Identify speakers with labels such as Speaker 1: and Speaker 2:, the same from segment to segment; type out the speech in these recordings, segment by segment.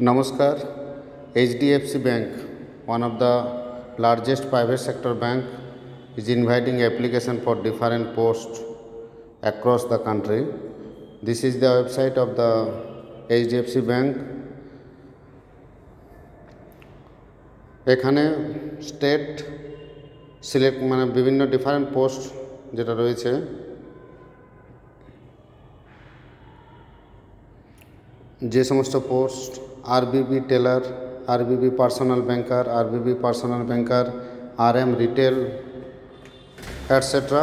Speaker 1: Namaskar. HDFC Bank, one of the largest private sector bank, is inviting application for different posts across the country. This is the website of the HDFC Bank. এখানে state select মানে বিভিন্ন different post যেটা রয়েছে যে সমস্ত post RBB teller RBB personal banker RBB personal banker R M retail etcetera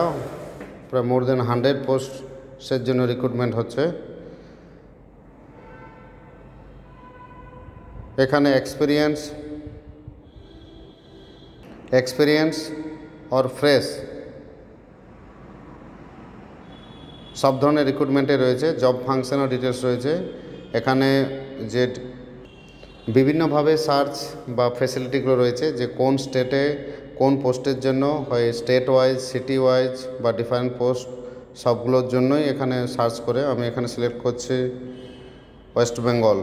Speaker 1: প্রায় more দেন hundred পোস্টের জন্য রিক্রুটমেন্ট হচ্ছে। এখানে এক্সপিরিয়েন্স এক্সপিরিয়েন্স অর ফ্রেশ সব ধরনের রিক্রুটমেন্টে রয়েছে জব ফাংশনও ডিটেলস রয়েছে। এখানে যে বিভিন্নভাবে সার্চ বা ফেসিলিটিগুলো রয়েছে যে কোন স্টেটে কোন পোস্টের জন্য, হয় স্টেট ওয়াইজ সিটি ওয়াইজ বা ডিফারেন্ট পোস্ট সবগুলোর জন্যই এখানে সার্চ করে আমি এখানে সিলেক্ট করছি West Bengal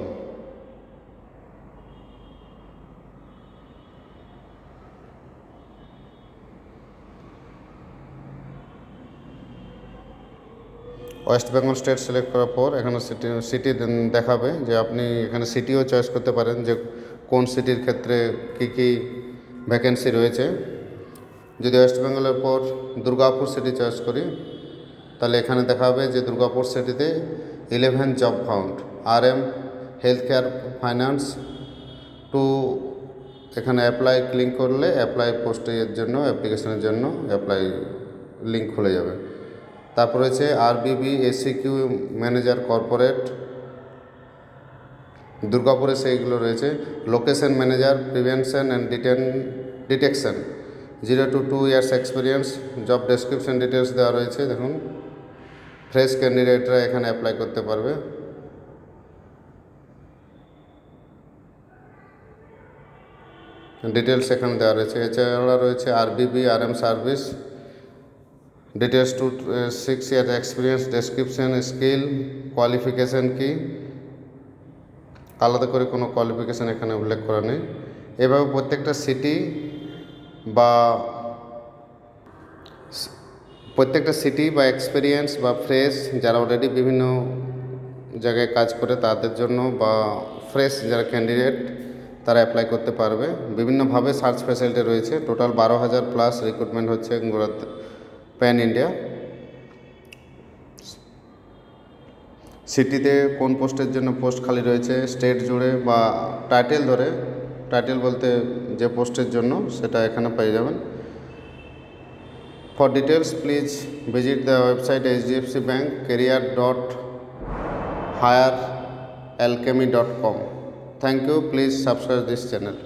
Speaker 1: West Bengal state select করার পর এখানে সিটি সিটি দেখাবে যে আপনি এখানে সিটিও চয়েস করতে পারেন যে কোন সিটির ক্ষেত্রে কী কী ভ্যাকেন্সি রয়েছে। যদি ওয়েস্ট বেঙ্গলের পর দুর্গাপুর সিটি চয়েস করি, তাহলে এখানে দেখাবে যে দুর্গাপুর সিটিতে eleven job found R M health care finance two এখানে অ্যাপ্লাই ক্লিক করলে অ্যাপ্লাই পোস্টের জন্য অ্যাপ্লিকেশনের জন্য অ্যাপ্লাই লিঙ্ক খুলে যাবে। তারপর রয়েছে আরবিবি এসিকিউ ম্যানেজার কর্পোরেট দুর্গাপুরে সেইগুলো রয়েছে। Location manager prevention and detain detection zero two two years experience job description details দেওয়া রয়েছে, দেখুন। ফ্রেশ ক্যান্ডিডেটরা এখানে অ্যাপ্লাই করতে পারবে। ডিটেলস এখানে দেওয়া রয়েছে। এছাড়া রয়েছে RBB R M details two six year experience description skill qualification কি আলাদা করে কোনো কোয়ালিফিকেশান এখানে উল্লেখ করা নেই। এভাবে প্রত্যেকটা সিটি বা প্রত্যেকটা সিটি বা এক্সপিরিয়েন্স বা ফ্রেশ যারা অলরেডি বিভিন্ন জায়গায় কাজ করে তাদের জন্য বা ফ্রেশ যারা ক্যান্ডিডেট তারা অ্যাপ্লাই করতে পারবে। বিভিন্নভাবে সার্চ ফ্যাসিলিটি রয়েছে। টোটাল বারো হাজার প্লাস রিক্রুটমেন্ট হচ্ছে প্যান ইন্ডিয়া সিটিতে কোন পোস্টের জন্য পোস্ট খালি রয়েছে? স্টেট জুড়ে বা টাইটেল ধরে? টাইটেল বলতে যে পোস্টের জন্য সেটা এখানে পেয়ে যাবেন। For details please visit the website H D F C bank career dot hire alchemy dot com thank you please subscribe this channel